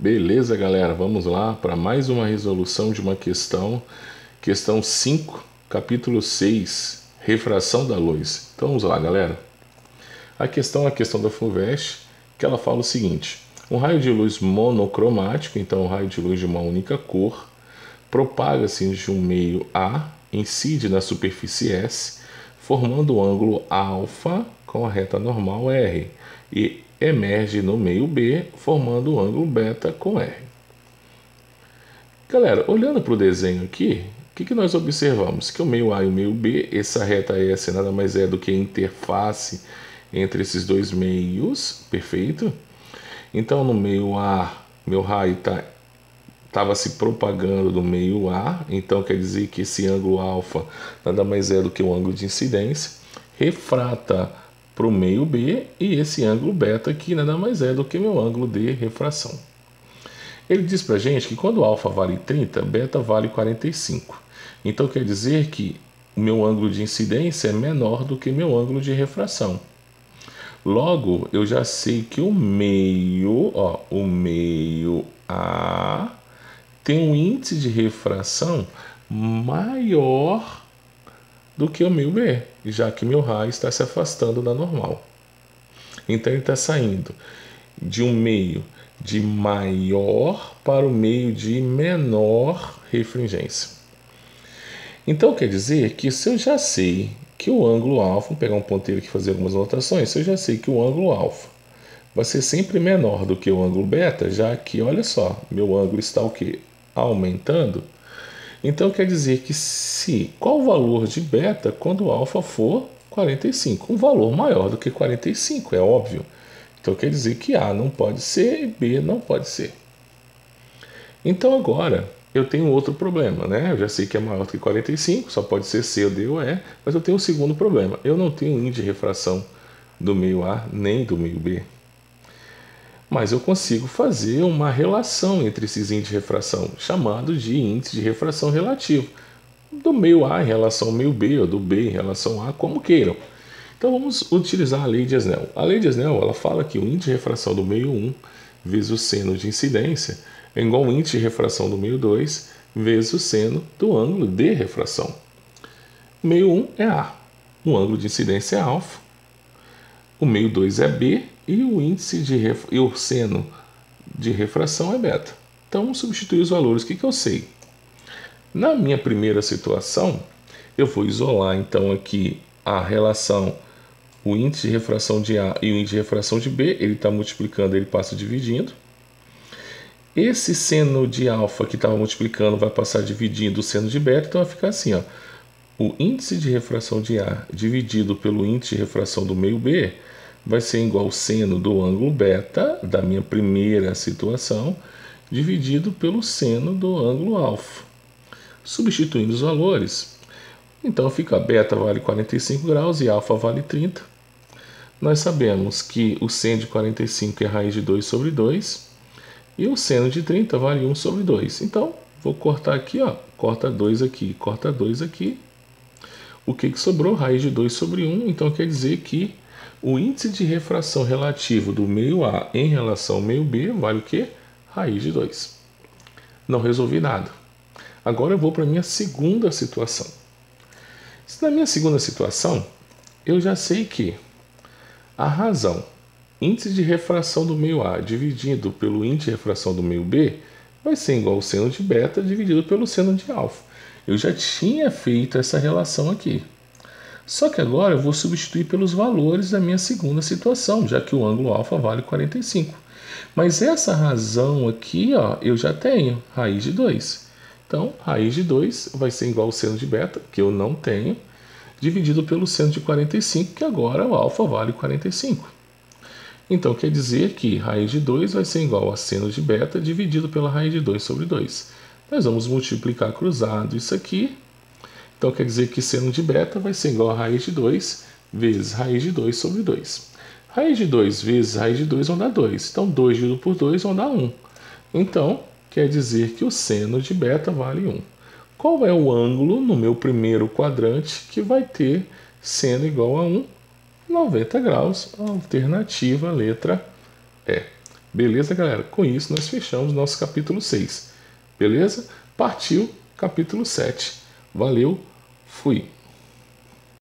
Beleza, galera? Vamos lá para mais uma resolução de uma questão. Questão 5, capítulo 6, refração da luz. Então vamos lá, galera. A questão é a questão da FUVEST, que ela fala o seguinte: um raio de luz monocromático, então um raio de luz de uma única cor, propaga-se de um meio A, incide na superfície S, formando o ângulo alfa com a reta normal R e emerge no meio B, formando o ângulo beta com R. Galera, olhando para o desenho aqui, o que, que nós observamos? Que o meio A e o meio B, essa reta S nada mais é do que a interface entre esses dois meios, perfeito? Então, no meio A, meu raio tá, estava se propagando do meio A, então quer dizer que esse ângulo alfa nada mais é do que o ângulo de incidência, refrata para o meio B e esse ângulo beta que nada mais é do que meu ângulo de refração. Ele diz para a gente que quando alfa vale 30, beta vale 45. Então quer dizer que o meu ângulo de incidência é menor do que meu ângulo de refração. Logo, eu já sei que o meio, ó, o meio A tem um índice de refração maior do que o meio B, já que meu raio está se afastando da normal. Então ele está saindo de um meio de maior para o meio de menor refringência. Então quer dizer que se eu já sei que o ângulo alfa, vou pegar um ponteiro aqui e fazer algumas anotações, se eu já sei que o ângulo alfa vai ser sempre menor do que o ângulo beta, já que, olha só, meu ângulo está o quê? Aumentando, então quer dizer que se qual o valor de beta quando alfa for 45? Um valor maior do que 45, é óbvio. Então quer dizer que A não pode ser e B não pode ser. Então agora eu tenho outro problema, né? Eu já sei que é maior do que 45, só pode ser C D ou E, mas eu tenho um segundo problema. Eu não tenho índice de refração do meio A nem do meio B mas eu consigo fazer uma relação entre esses índices de refração, chamado de índice de refração relativo, do meio A em relação ao meio B, ou do B em relação a, como queiram. Então vamos utilizar a lei de Snell. A lei de Snell ela fala que o índice de refração do meio 1 vezes o seno de incidência é igual ao índice de refração do meio 2 vezes o seno do ângulo de refração. Meio 1 é A, o ângulo de incidência é alfa, o meio 2 é B e o índice de ref... e o seno de refração é beta. Então, substituir os valores. O que, que eu sei? Na minha primeira situação, eu vou isolar então aqui a relação, o índice de refração de A e o índice de refração de B, ele está multiplicando, ele passa dividindo. Esse seno de alfa que estava multiplicando vai passar dividindo o seno de beta, então vai ficar assim, ó. O índice de refração de A dividido pelo índice de refração do meio B vai ser igual ao seno do ângulo beta da minha primeira situação dividido pelo seno do ângulo alfa. Substituindo os valores, então fica beta vale 45 graus e alfa vale 30. Nós sabemos que o seno de 45 é raiz de 2 sobre 2 e o seno de 30 vale 1 sobre 2. Então, vou cortar aqui, ó, corta 2 aqui, corta 2 aqui. O que, que sobrou? Raiz de 2 sobre 1, então quer dizer que o índice de refração relativo do meio A em relação ao meio B vale o quê? Raiz de 2. Não resolvi nada. Agora eu vou para a minha segunda situação. Na minha segunda situação, eu já sei que a razão índice de refração do meio A dividido pelo índice de refração do meio B vai ser igual ao seno de beta dividido pelo seno de alfa. Eu já tinha feito essa relação aqui. Só que agora eu vou substituir pelos valores da minha segunda situação, já que o ângulo alfa vale 45. Mas essa razão aqui, ó, eu já tenho, raiz de 2. Então, raiz de 2 vai ser igual ao seno de beta, que eu não tenho, dividido pelo seno de 45, que agora o alfa vale 45. Então, quer dizer que raiz de 2 vai ser igual a seno de beta dividido pela raiz de 2 sobre 2. Nós vamos multiplicar cruzado isso aqui, então quer dizer que seno de beta vai ser igual a raiz de 2 vezes raiz de 2 sobre 2. Raiz de 2 vezes raiz de 2 vão dar 2. Então 2 dividido por 2 vão dar 1. Então quer dizer que o seno de beta vale 1. Qual é o ângulo no meu primeiro quadrante que vai ter seno igual a 1? 90 graus, alternativa letra E. Beleza, galera? Com isso nós fechamos nosso capítulo 6. Beleza? Partiu capítulo 7. Valeu, fui.